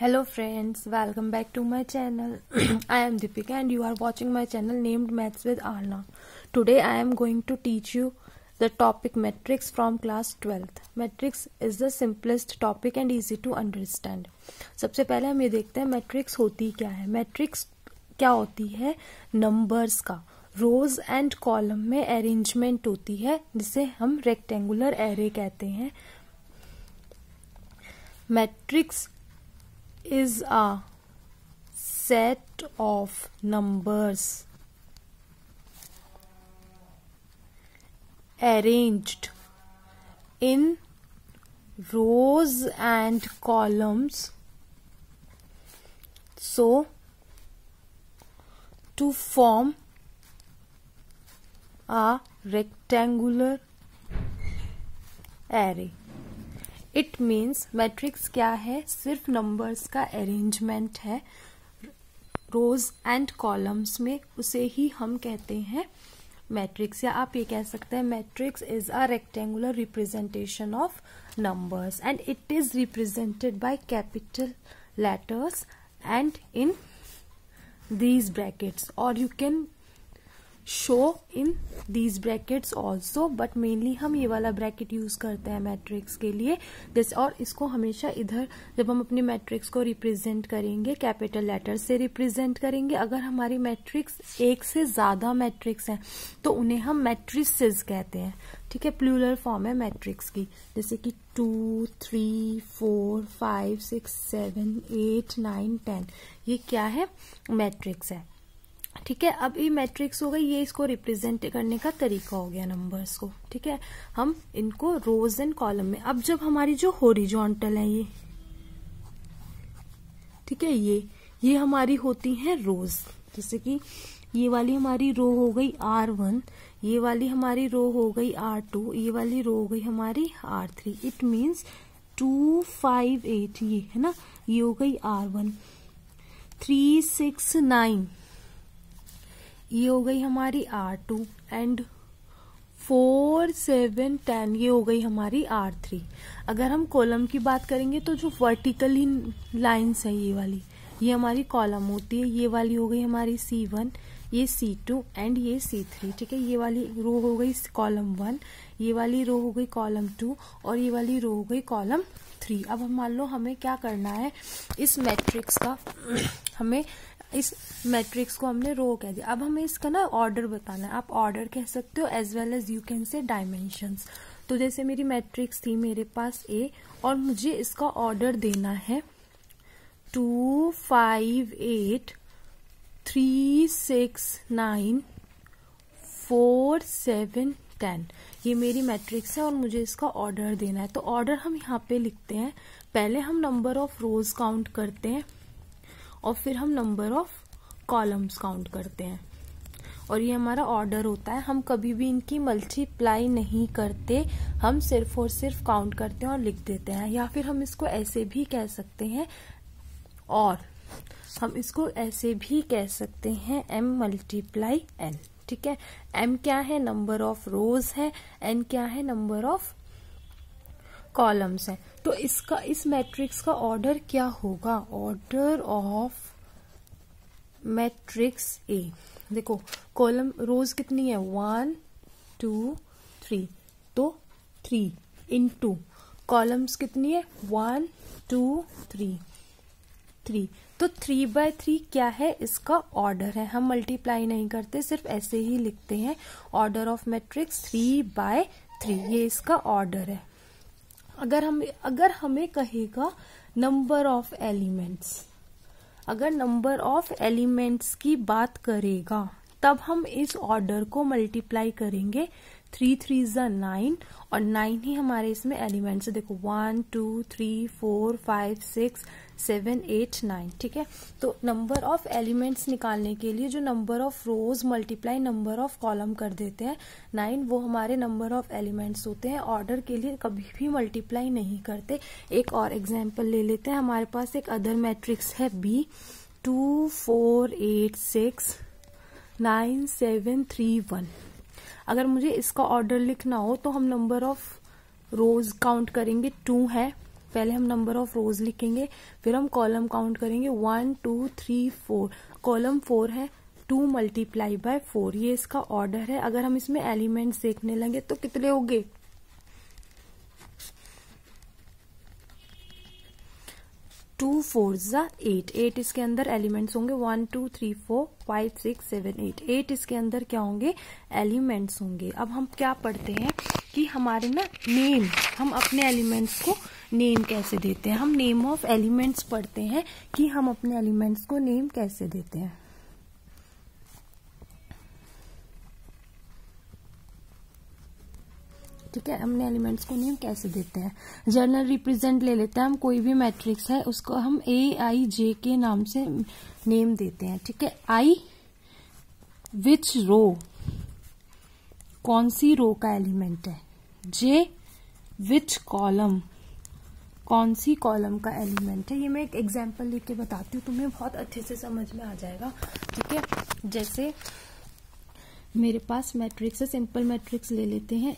Hello friends welcome back to my channel I am Deepika and you are watching my channel named maths with Aarna today I am going to teach you the topic matrix from class twelfth matrix is the simplest topic and easy to understand सबसे पहले हम ये देखते हैं matrix होती क्या है। Matrix क्या होती है? नंबर्स का। रोज एंड कॉलम में अरेंजमेंट होती है, जिसे हम रेक्टेंगुलर एरे कहते हैं। Matrix is a set of numbers arranged in rows and columns. So to form a rectangular array it means matrix क्या है? सिर्फ़ नंबर्स का अरेंजमेंट है। रोज एंड कॉलम्स में उसे ही हम कहते हैं मैट्रिक्स या आप ये कह सकते हैं matrix is a rectangular representation of numbers and it is represented by capital letters and in these brackets. Or you can show in these brackets also but mainly हम ये वाला ब्रैकेट यूज़ करते हैं मैट्रिक्स के लिए। जैसे और इसको हमेशा इधर जब हम अपनी मैट्रिक्स को रिप्रेजेंट करेंगे कैपिटल लेटर से रिप्रेजेंट करेंगे, अगर हमारी मैट्रिक्स एक से ज़्यादा मैट्रिक्स हैं तो उन्हें हम मैट्रिसेस कहते हैं। ठीक है प्लूरल फॉर्म है मैट्रिक्स की। जैसे कि two three four five six seven eight nine ten ये क्या है? मैट्रिक्स है। ठीक है, अब ये मैट्रिक्स हो गई, ये इसको रिप्रेजेंट करने का तरीका हो गया नंबर्स को, ठीक है? हम इनको रोज एंड कॉलम में, अब जब हमारी जो होरिजोंटल है ये, ठीक है, ये ये हमारी होती है रोज जैसे कि ये वाली हमारी रो हो गई आर वन ये वाली हमारी रो हो गई आर टू ये वाली रो हो गई हमारी R three it means two five eight ये, है ना? ये हो गई R one three six nine ये हो गई हमारी R two and four seven ten ये हो गई हमारी आर थ्री अगर हम कॉलम की बात करेंगे तो जो वर्टिकल वर्टिकली लाइन्स है ये वाली, ये हमारी कॉलम होती है, ये वाली हो गई हमारी सी वन ये सी टू एंड ये सी थ्री ठीक है? ये वाली रो हो गई कॉलम वन ये वाली रो हो गई कॉलम टू और ये वाली रो हो गई कॉलम थ्री अब हम मान लो हमें क्या करना है? इस मैट्रिक्स का हमें इस मैट्रिक्स को हमने रो कह दिया। अब हमें इसका ना ऑर्डर बताना है। आप ऑर्डर कह सकते हो as well as you can say dimensions तो जैसे मेरी मैट्रिक्स थी, मेरे पास ए और मुझे इसका ऑर्डर देना है। Two five eight three six nine four seven ten ये मेरी मैट्रिक्स है और मुझे इसका ऑर्डर देना है। तो ऑर्डर हम यहाँ पे लिखते हैं। पहले हम नंबर ऑफ़ रोज काउंट करते हैं। और फिर हम नंबर ऑफ़ कॉलम्स काउंट करते हैं। और ये हमारा ऑर्डर होता है। हम कभी भी इनकी मल्टीप्लाई नहीं करते। हम सिर्फ़ और सिर्फ़ काउंट करते हैं और लिख देते हैं। या फिर हम इसको ऐसे भी कह सकते हैं। और हम इसको ऐसे भी कह सकते हैं एम मल्टीप्लाई एन ठीक है? एम क्या है? नंबर ऑफ़ रोज है। एन क्या है? नंबर ऑफ़ कॉलम्स है। तो इसका, इस मैट्रिक्स का ऑर्डर क्या होगा? ऑर्डर ऑफ़ मैट्रिक्स ए देखो कॉलम रोज कितनी है? वन टू थ्री तो थ्री इन टू कॉलम्स कितनी है? वन टू थ्री थ्री तो थ्री बाय थ्री क्या है? इसका ऑर्डर है। हम मल्टीप्लाई नहीं करते, सिर्फ़ ऐसे ही लिखते हैं। Order of matrix three by three ये इसका ऑर्डर है। अगर हम, अगर हमें कहेगा नंबर ऑफ़ एलिमेंट्स अगर नंबर ऑफ़ एलिमेंट्स की बात करेगा, तब हम इस ऑर्डर को मल्टीप्लाई करेंगे थ्री थ्री ज़ा नाइन और नाइन ही हमारे इसमें एलिमेंट्स है। देखो one two three four five six seven eight nine ठीक है? तो नंबर ऑफ़ एलिमेंट्स निकालने के लिए जो number of rows multiply number of column कर देते हैं नाइन वो हमारे नंबर ऑफ़ एलिमेंट्स होते हैं। ऑर्डर के लिए कभी भी मल्टीप्लाई नहीं करते। एक और एग्ज़ाम्पल ले लेते हैं। हमारे पास एक अदर मैट्रिक्स है B two four eight six nine seven three one अगर मुझे इसका ऑर्डर लिखना हो तो हम नंबर ऑफ़ रोज काउंट करेंगे टू है। पहले हम नंबर ऑफ़ रोज लिखेंगे, फिर हम कॉलम काउंट करेंगे one two three four column four है टू मल्टीप्लाई बाय फोर ये इसका ऑर्डर है। अगर हम इसमें एलिमेंट्स देखने लगे तो कितने होंगे? टू फोर ज़ा एट एट इसके अंदर एलिमेंट्स होंगे, one, two, three, four, five, six, seven, eight. Eight इसके अंदर क्या होंगे? एलिमेंट्स होंगे। अब हम क्या पढ़ते हैं कि हमारे ना नेम, हम अपने एलिमेंट्स को नेम कैसे देते हैं? हम नेम ऑफ़ एलिमेंट्स पढ़ते हैं कि हम अपने एलिमेंट्स को नेम कैसे देते हैं। ठीक है हमने एलिमेंट्स को नेम कैसे देते हैं? जर्नल रिप्रेजेंट ले लेते हैं, हम कोई भी मैट्रिक्स है, उसको हम ए आई जे के नाम से नेम देते हैं, ठीक है? आई विच रो कौन सी रो का एलिमेंट है? जे विच कॉलम कौन सी कॉलम का एलिमेंट है? ये मैं एक एग्ज़ाम्पल लेके बताती हूँ, तुम्हें बहुत अच्छे से समझ में आ जाएगा, ठीक है? जैसे मेरे पास मैट्रिक्स है सिंपल मैट्रिक्स ले लेते हैं।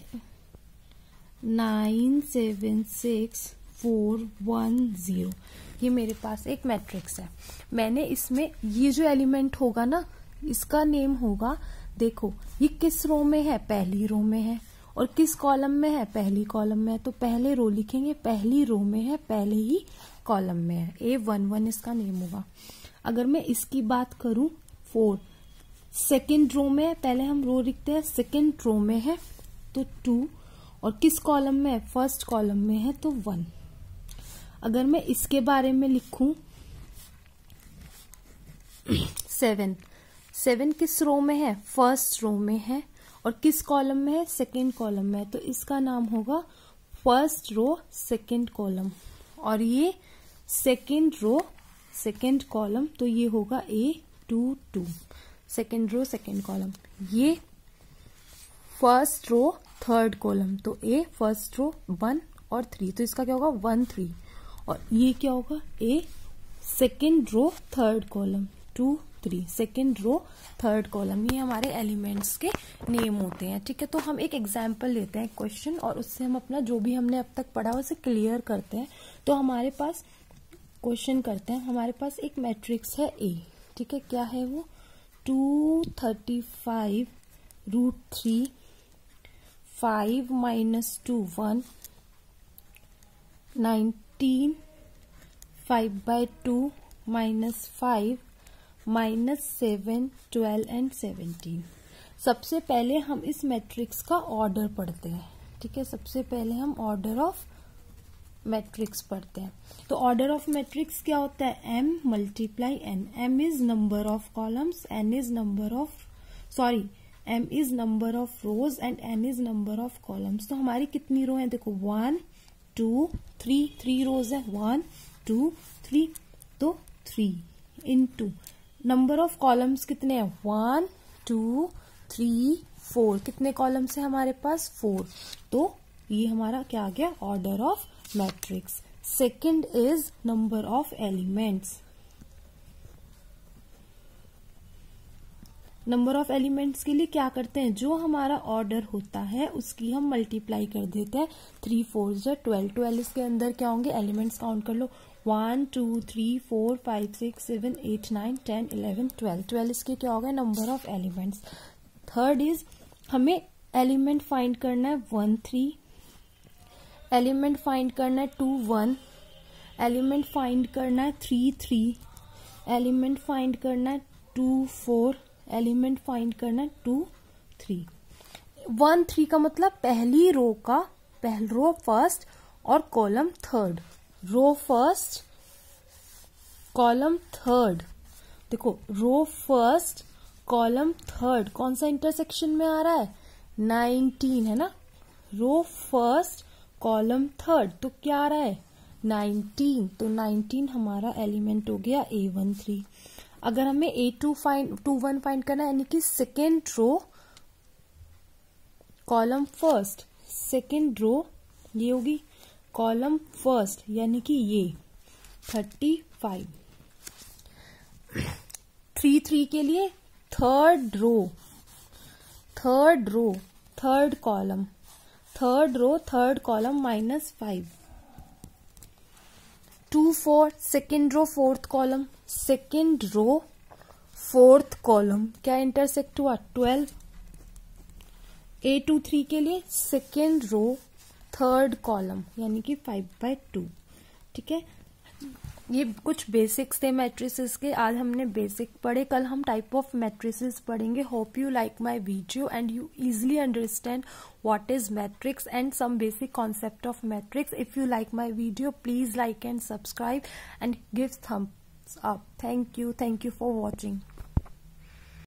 Nine seven six four one zero. ये मेरे पास एक मैट्रिक्स है। मैंने इसमें ये जो एलिमेंट होगा ना, इसका नेम होगा, देखो, ये किस रो में है? पहली रो में है। और किस कॉलम में है? पहली कॉलम में है। तो पहले रो लिखेंगे, पहली रो में है, पहले ही कॉलम में है। ए वन वन इसका नेम होगा। अगर मैं इसकी बात करूँ, फोर, सेकेंड रो में है, पहले हम रो लिखते हैं, सेकेंड रो में है तो टू और किस कॉलम में है? फ़र्स्ट कॉलम में है तो वन। अगर मैं इसके बारे में लिखूं, सेवन। सेवन किस रो में है? फ़र्स्ट रो में है। और किस कॉलम में है? सेकेंड कॉलम में है। तो इसका नाम होगा फ़र्स्ट रो, सेकेंड कॉलम। और ये सेकेंड रो, सेकेंड कॉलम तो ये होगा A, two two. Second row, second column. ये फ़र्स्ट रो थर्ड कॉलम तो ए फ़र्स्ट रो वन और थ्री तो इसका क्या होगा? वन थ्री और ये क्या होगा? A second row third column two three second row third column ये हमारे एलिमेंट्स के नेम होते हैं, ठीक है? तो हम एक एग्ज़ाम्पल लेते हैं क्वेश्चन और उससे हम अपना जो भी हमने अब तक पढ़ा, उसे क्लियर करते हैं। तो हमारे पास क्वेश्चन करते हैं। हमारे पास एक मैट्रिक्स है ए ठीक है? क्या है वो? Two thirty five root three five minus two one nineteen five by two minus five minus seven twelve and seventeen सबसे पहले हम इस मैट्रिक्स का ऑर्डर पढ़ते हैं, ठीक है? सबसे पहले हम ऑर्डर ऑफ़ मैट्रिक्स पढ़ते हैं। तो ऑर्डर ऑफ़ मैट्रिक्स क्या होता है? M multiply N M is number of columns N is number of sorry M is number of rows and N is number of columns तो हमारी कितनी रो है? देखो one two three three rows है। One two three तो three into number of columns कितने हैं? One two three four कितने कॉलम्स है हमारे पास? फोर तो ये हमारा क्या आ गया? Order of matrix second is number of elements number of elements के लिए क्या करते हैं? जो हमारा ऑर्डर होता है, उसकी हम मल्टीप्लाई कर देते हैं। थ्री, फोर जो ट्वेल्व ट्वेल्व इसके अंदर क्या होंगे? एलिमेंट्स काउंट कर लो। One, two, three, four, five, six, seven, eight, nine, ten, eleven, twelve. Twelve इसके क्या होगा number of elements. Third is हमें एलिमेंट फाइंड करना है वन, थ्री। एलिमेंट फाइंड करना है टू, वन। एलिमेंट फाइंड करना है थ्री थ्री। एलिमेंट फाइंड करना है टू, फोर। एलिमेंट फाइंड करना है, टू, थ्री। वन, थ्री का मतलब पहली रो का, पहल, रो फ़र्स्ट और column third. Row first, column third. देखो, रो फ़र्स्ट, कॉलम थर्ड। कौन सा इंटरसेक्शन में आ रहा है? नाइनटीन, है ना? Row first, column third. तो क्या आ रहा है? नाइनटीन। तो नाइनटीन हमारा एलिमेंट हो गया ए वन थ्री। अगर हमें A two find two one find करना है, यानी कि second row column first second row ये होगी कॉलम फ़र्स्ट यानी कि ये थर्टी फाइव थ्री थ्री के लिए third row third row third column third row third column minus five two four second row fourth column second row fourth column क्या intersect हुआ? Twelve A two three के लिए second row third column यानी कि five by to ठीक है? ये कुछ बेसिक्स थे मैट्रिसेस के। आज हमने बेसिक पढ़े। कल हम टाइप ऑफ़ मैट्रिसेस पढ़ेंगे। Hope you like my video and you easily understand what is matrix and some basic concept of matrix if you like my video please like and subscribe and give thumbs up thank you thank you for watching